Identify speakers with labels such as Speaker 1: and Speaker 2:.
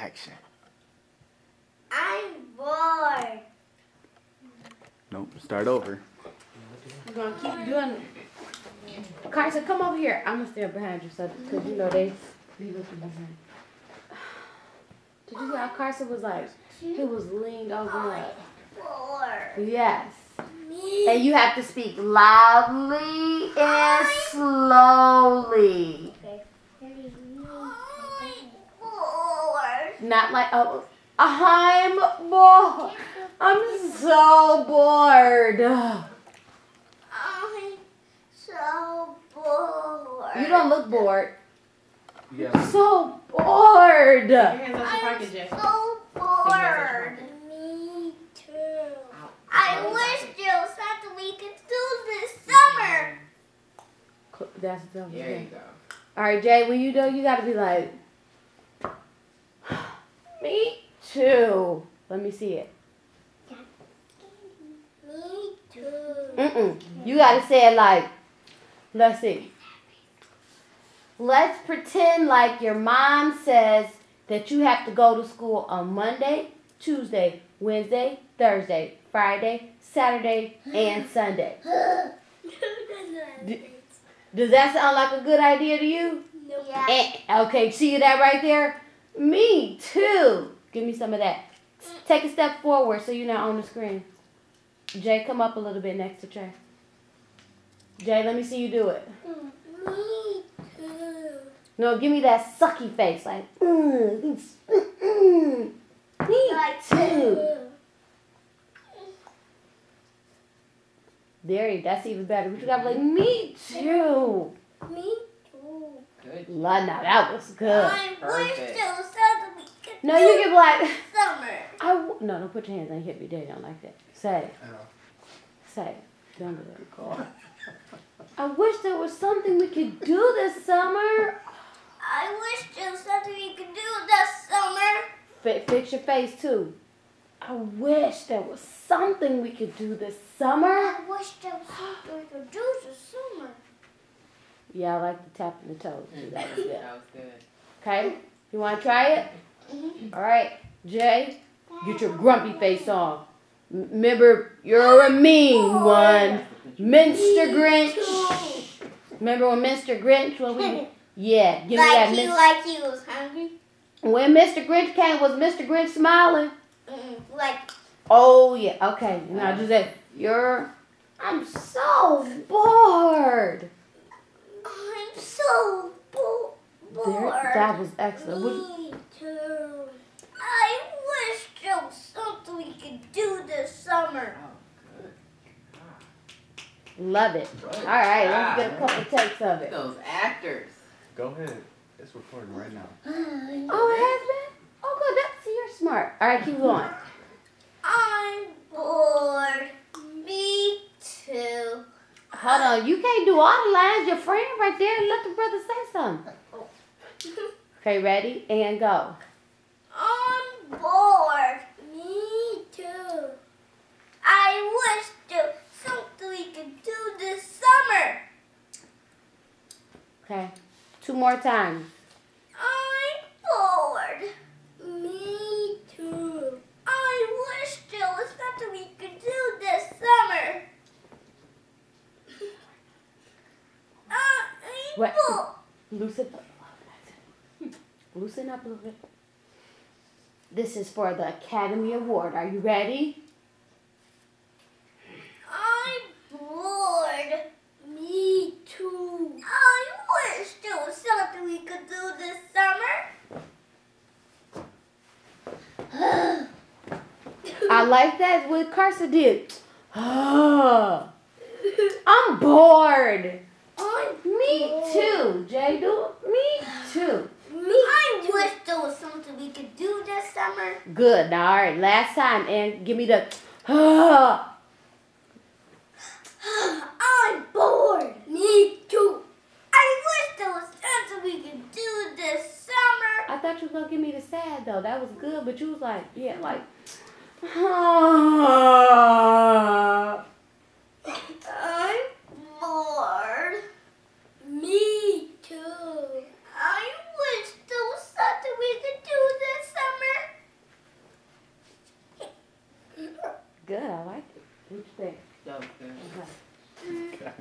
Speaker 1: Action.
Speaker 2: I'm bored.
Speaker 1: Nope. Start over.
Speaker 3: We're gonna keep doing it. Carson, come over here. I'm gonna stay behind you, so because you know they be looking behind. Did you see how Carson was like? He was leaned over. Like,
Speaker 2: Bored.
Speaker 3: yes.
Speaker 2: Me.
Speaker 3: And you have to speak loudly and slowly.
Speaker 2: I'm bored.
Speaker 3: Not like oh, I'm bored. I'm so bored.
Speaker 2: I'm so bored.
Speaker 3: You don't look bored.
Speaker 4: Yeah.
Speaker 3: So bored.
Speaker 5: Put your hands out your
Speaker 2: I'm
Speaker 5: pocket, Jay.
Speaker 2: so bored. Me too. I wish Jill said that we could do this summer.
Speaker 3: That's the
Speaker 5: There you go.
Speaker 3: All right, Jay. When you do, you gotta be like, me too. Let me see it.
Speaker 2: Me too.
Speaker 3: Mm-mm. You gotta say it like, let's see. Let's pretend like your mom says that you have to go to school on Monday, Tuesday, Wednesday, Thursday, Friday, Saturday, and Sunday. Does that sound like a good idea to you?
Speaker 2: Yeah.
Speaker 3: Eh, okay, see that right there? Me too. Give me some of that. Take a step forward so you're not on the screen. Jay, come up a little bit next to Trey. Jay, let me see you do it.
Speaker 2: Me too.
Speaker 3: No, give me that sucky face, like, mm, mm, mm, me
Speaker 2: Like
Speaker 3: too. There, you- that's even better. But you gotta be like, me too.
Speaker 2: Me.
Speaker 3: La, now that was good.
Speaker 5: Perfect.
Speaker 2: Jill said that we could
Speaker 3: No, you can be like,
Speaker 2: summer.
Speaker 3: I w- no, don't put your hands on your hip. They don't like that. Say, it. say, it. don't do that. I wish there was something we could do this summer.
Speaker 2: I wish there was something we could do this summer.
Speaker 3: Fi fix your face too. I wish there was something we could do this summer.
Speaker 2: I wish there was something we could do this summer.
Speaker 3: Yeah, I like the tapping the toes. too. That was good.
Speaker 5: That was good.
Speaker 3: Okay, you want to try it? All right, Jay, get your grumpy face on. Remember, you're a mean one, Mr. Grinch. Remember when Mr. Grinch when we yeah, give me
Speaker 2: like
Speaker 3: that.
Speaker 2: he,
Speaker 3: Mis-
Speaker 2: like he was hungry.
Speaker 3: when Mr. Grinch came, was Mr. Grinch smiling?
Speaker 2: Mm, like
Speaker 3: Oh yeah. Okay. Now just say you're. I'm so bored.
Speaker 2: I'm so bo-
Speaker 3: There, that was excellent. Would-
Speaker 2: Me too. I wish there was something we could do this summer.
Speaker 5: Oh,
Speaker 3: love it. All right, let's get a couple takes of it.
Speaker 5: Those actors.
Speaker 4: Go ahead. It's recording right now.
Speaker 3: Ah, oh, it has been. Oh, good. That's you're smart. All right, keep going.
Speaker 2: I'm bored. Me too.
Speaker 3: You can't do all the lines. Your friend right there. Let the brother say something. Okay, ready and go.
Speaker 2: I'm bored. Me too. I wish there something we could do this summer.
Speaker 3: Okay, two more times.
Speaker 2: I'm bored. Me too. I wish there was something we could do this summer. Uh, I'm
Speaker 3: What? Loosen up. Loosen up a little bit. This is for the Academy Award. Are you ready?
Speaker 2: I'm bored. Me too. I wish there was something we could do this summer.
Speaker 3: I like that what Carson did. I'm bored.
Speaker 2: I'm
Speaker 3: Me too, Jay. Do me too.
Speaker 2: Me I wish there was something we could do this summer.
Speaker 3: Good. Now, all right. Last time, and give me the.
Speaker 2: I'm bored. Me too. I wish there was something we could do this summer.
Speaker 3: I thought you was gonna give me the sad though. That was good, but you was like, yeah, like.
Speaker 2: I'm bored. Me too. I wish there was something we could do this summer.
Speaker 3: Good. I like it. What you think?
Speaker 5: That was good.
Speaker 3: Okay. Mm.
Speaker 1: Okay.